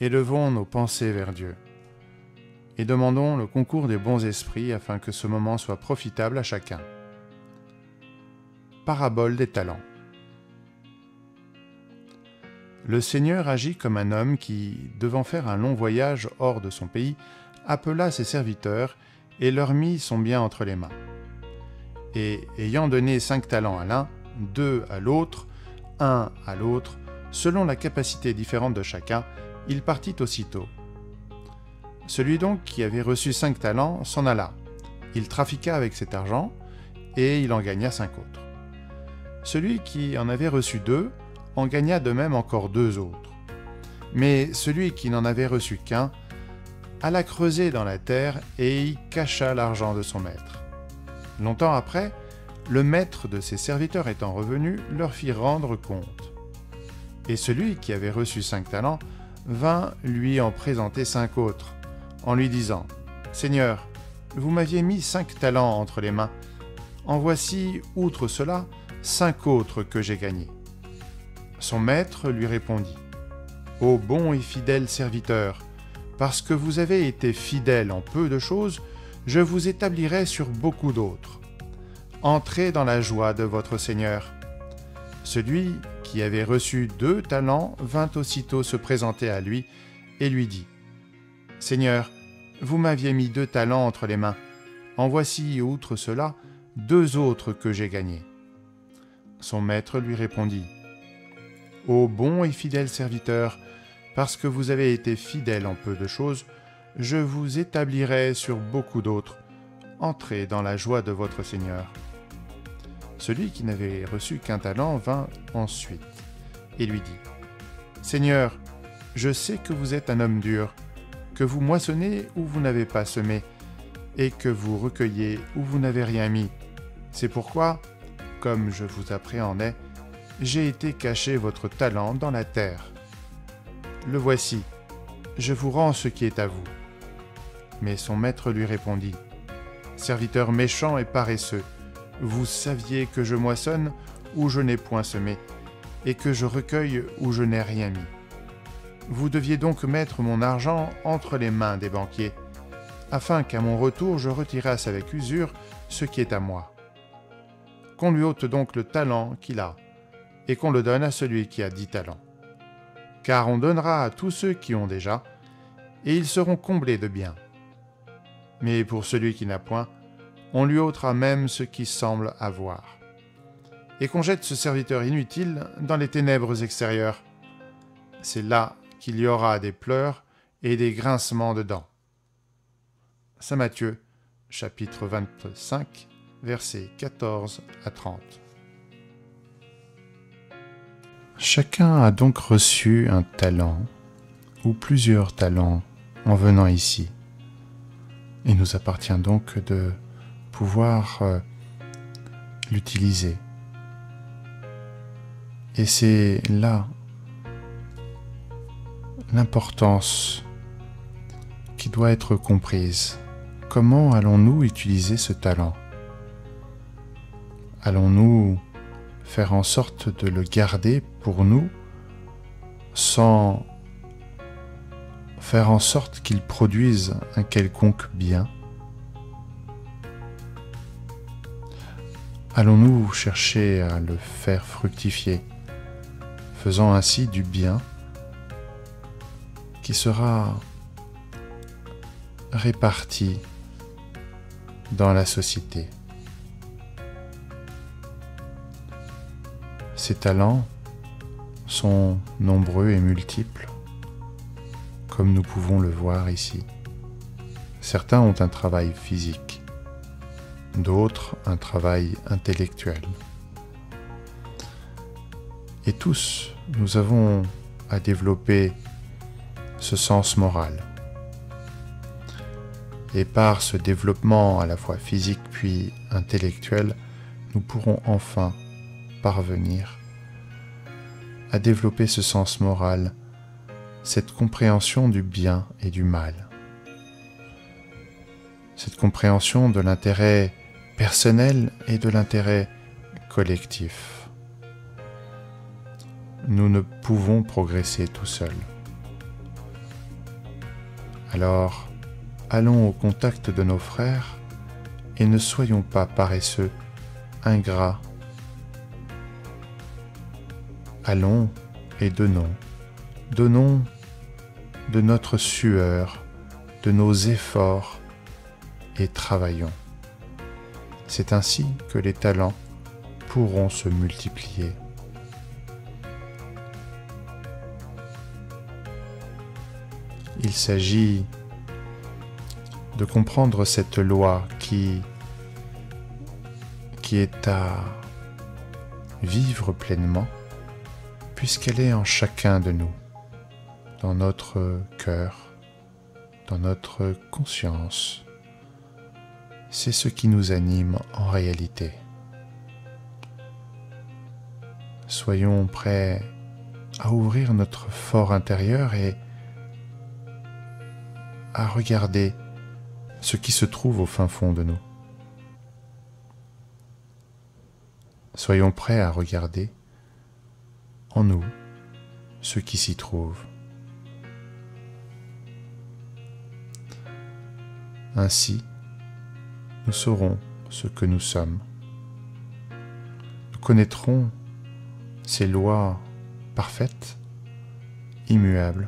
élevons nos pensées vers Dieu et demandons le concours des bons esprits afin que ce moment soit profitable à chacun. Parabole des talents. Le Seigneur agit comme un homme qui, devant faire un long voyage hors de son pays, appela ses serviteurs et leur mit son bien entre les mains. Et ayant donné cinq talents à l'un, deux à l'autre, un à l'autre, selon la capacité différente de chacun, il partit aussitôt. Celui donc qui avait reçu cinq talents s'en alla. Il trafiqua avec cet argent, et il en gagna cinq autres. Celui qui en avait reçu deux en gagna de même encore deux autres. Mais celui qui n'en avait reçu qu'un alla creuser dans la terre et y cacha l'argent de son maître. Longtemps après, le maître de ses serviteurs étant revenu, leur fit rendre compte. Et celui qui avait reçu cinq talents vint lui en présenter cinq autres, en lui disant, Seigneur, vous m'aviez mis cinq talents entre les mains, en voici, outre cela, cinq autres que j'ai gagnés. Son maître lui répondit, Ô bon et fidèle serviteur, parce que vous avez été fidèle en peu de choses, je vous établirai sur beaucoup d'autres. Entrez dans la joie de votre Seigneur. Celui qui avait reçu deux talents vint aussitôt se présenter à lui et lui dit, Seigneur, vous m'aviez mis deux talents entre les mains. En voici, outre cela, deux autres que j'ai gagnés. Son maître lui répondit, Ô bon et fidèle serviteur, parce que vous avez été fidèle en peu de choses, je vous établirai sur beaucoup d'autres. Entrez dans la joie de votre Seigneur. Celui qui n'avait reçu qu'un talent vint ensuite et lui dit, Seigneur, je sais que vous êtes un homme dur, que vous moissonnez où vous n'avez pas semé, et que vous recueillez où vous n'avez rien mis. C'est pourquoi, comme je vous appréhendais, j'ai été cacher votre talent dans la terre le voici, je vous rends ce qui est à vous. Mais son maître lui répondit, Serviteur méchant et paresseux, vous saviez que je moissonne où je n'ai point semé, et que je recueille où je n'ai rien mis. Vous deviez donc mettre mon argent entre les mains des banquiers, afin qu'à mon retour je retirasse avec usure ce qui est à moi. Qu'on lui ôte donc le talent qu'il a, et qu'on le donne à celui qui a dix talents car on donnera à tous ceux qui ont déjà, et ils seront comblés de biens. Mais pour celui qui n'a point, on lui ôtera même ce qui semble avoir. Et qu'on jette ce serviteur inutile dans les ténèbres extérieures. C'est là qu'il y aura des pleurs et des grincements de dents. Saint Matthieu, chapitre 25, versets 14 à 30. Chacun a donc reçu un talent ou plusieurs talents en venant ici. Il nous appartient donc de pouvoir euh, l'utiliser. Et c'est là l'importance qui doit être comprise. Comment allons-nous utiliser ce talent? Allons-nous faire en sorte de le garder pour nous sans faire en sorte qu'il produise un quelconque bien? Allons-nous chercher à le faire fructifier, faisant ainsi du bien qui sera réparti dans la société? Ces talents sont nombreux et multiples, comme nous pouvons le voir ici. Certains ont un travail physique, d'autres un travail intellectuel. Et tous, nous avons à développer ce sens moral. Et par ce développement à la fois physique puis intellectuel, nous pourrons enfin parvenir à développer ce sens moral, cette compréhension du bien et du mal, cette compréhension de l'intérêt personnel et de l'intérêt collectif. Nous ne pouvons progresser tout seuls. Alors, allons au contact de nos frères et ne soyons pas paresseux, ingrats. Allons et donnons, donnons de notre sueur, de nos efforts et travaillons. C'est ainsi que les talents pourront se multiplier. Il s'agit de comprendre cette loi qui, est à vivre pleinement, puisqu'elle est en chacun de nous, dans notre cœur, dans notre conscience. C'est ce qui nous anime en réalité. Soyons prêts à ouvrir notre fort intérieur et à regarder ce qui se trouve au fin fond de nous. Soyons prêts à regarder en nous ce qui s'y trouve. Ainsi, nous saurons ce que nous sommes. Nous connaîtrons ces lois parfaites, immuables,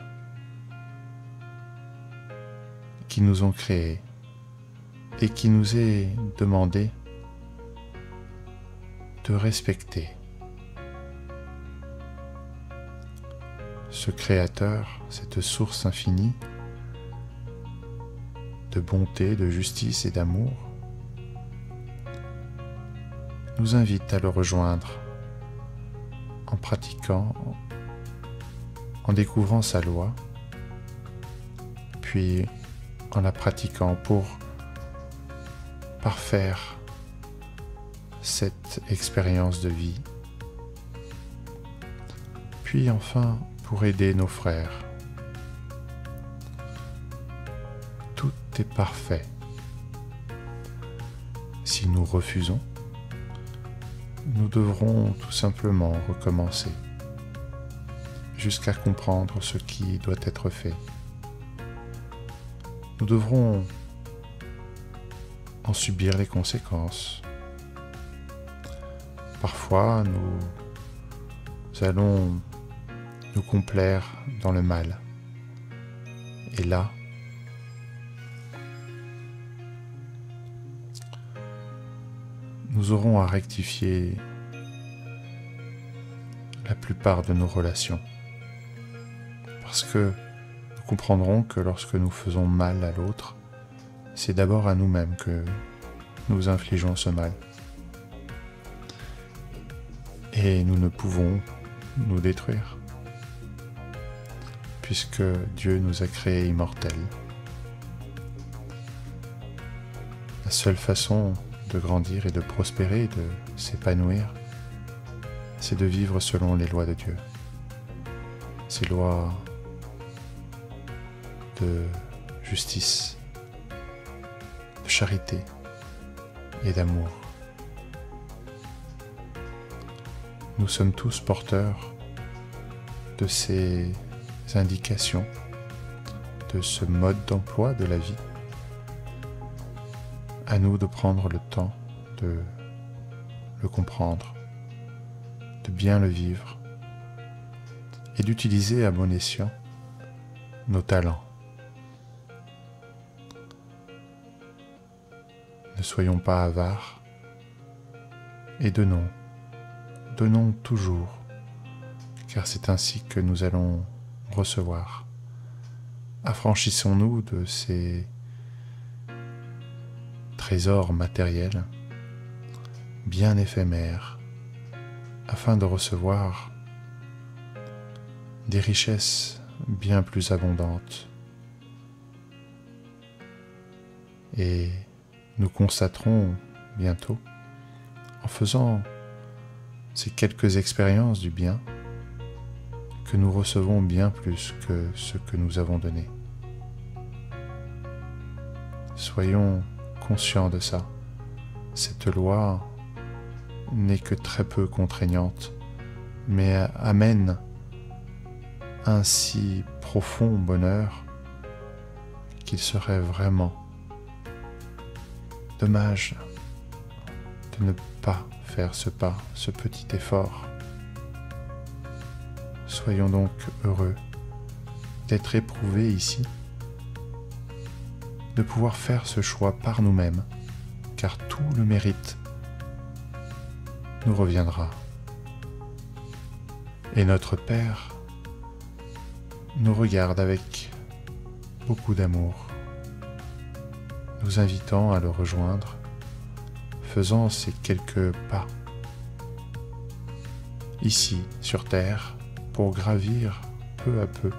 qui nous ont créés et qui nous est demandé de respecter. Ce Créateur, cette source infinie de bonté, de justice et d'amour, nous invite à le rejoindre en pratiquant, en découvrant sa loi, puis en la pratiquant pour parfaire cette expérience de vie, puis enfin pour aider nos frères. Tout est parfait. Si nous refusons, nous devrons tout simplement recommencer jusqu'à comprendre ce qui doit être fait. Nous devrons en subir les conséquences. Parfois, nous allons nous complaire dans le mal. Et là, nous aurons à rectifier la plupart de nos relations. Parce que nous comprendrons que lorsque nous faisons mal à l'autre, c'est d'abord à nous-mêmes que nous infligeons ce mal. Et nous ne pouvons nous détruire, puisque Dieu nous a créés immortels. La seule façon de grandir et de prospérer, de s'épanouir, c'est de vivre selon les lois de Dieu. Ces lois de justice, de charité et d'amour. Nous sommes tous porteurs de ces indications, de ce mode d'emploi de la vie. À nous de prendre le temps de le comprendre, de bien le vivre et d'utiliser à bon escient nos talents. Ne soyons pas avares et donnons, donnons toujours, car c'est ainsi que nous allons recevoir. Affranchissons-nous de ces trésors matériels bien éphémères afin de recevoir des richesses bien plus abondantes. Et nous constaterons bientôt, en faisant ces quelques expériences du bien, que nous recevons bien plus que ce que nous avons donné. Soyons conscients de ça. Cette loi n'est que très peu contraignante, mais amène un si profond bonheur qu'il serait vraiment dommage de ne pas faire ce pas, ce petit effort. Soyons donc heureux d'être éprouvés ici, de pouvoir faire ce choix par nous-mêmes, car tout le mérite nous reviendra. Et notre Père nous regarde avec beaucoup d'amour, nous invitant à le rejoindre, faisant ces quelques pas ici sur Terre pour gravir peu à peu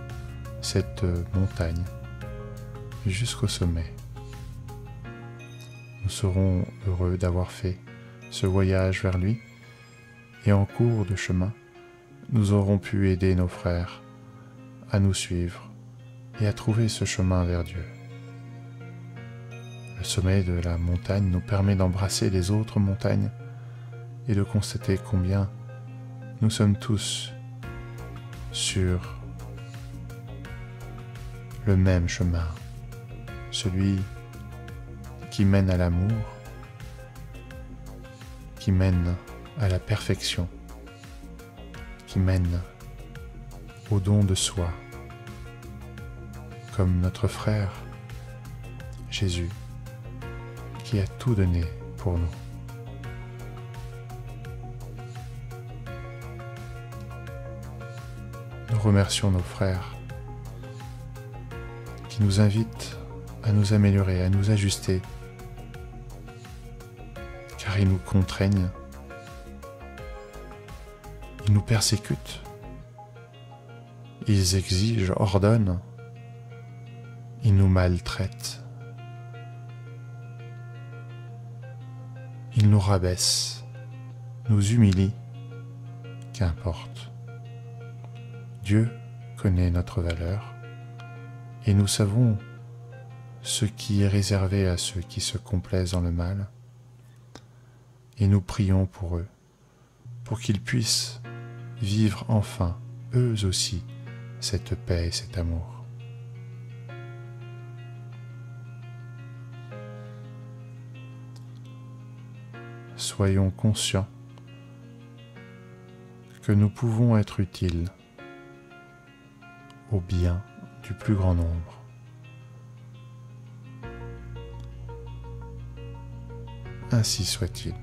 cette montagne jusqu'au sommet. Nous serons heureux d'avoir fait ce voyage vers lui et en cours de chemin, nous aurons pu aider nos frères à nous suivre et à trouver ce chemin vers Dieu. Le sommet de la montagne nous permet d'embrasser les autres montagnes et de constater combien nous sommes tous sur le même chemin, celui qui mène à l'amour, qui mène à la perfection, qui mène au don de soi, comme notre frère Jésus, qui a tout donné pour nous. Nous remercions nos frères qui nous invitent à nous améliorer, à nous ajuster, car ils nous contraignent, ils nous persécutent, ils exigent, ordonnent, ils nous maltraitent, ils nous rabaissent, nous humilient, qu'importe. Dieu connaît notre valeur et nous savons ce qui est réservé à ceux qui se complaisent dans le mal. Et nous prions pour eux, pour qu'ils puissent vivre enfin, eux aussi, cette paix et cet amour. Soyons conscients que nous pouvons être utiles au bien du plus grand nombre. Ainsi soit-il.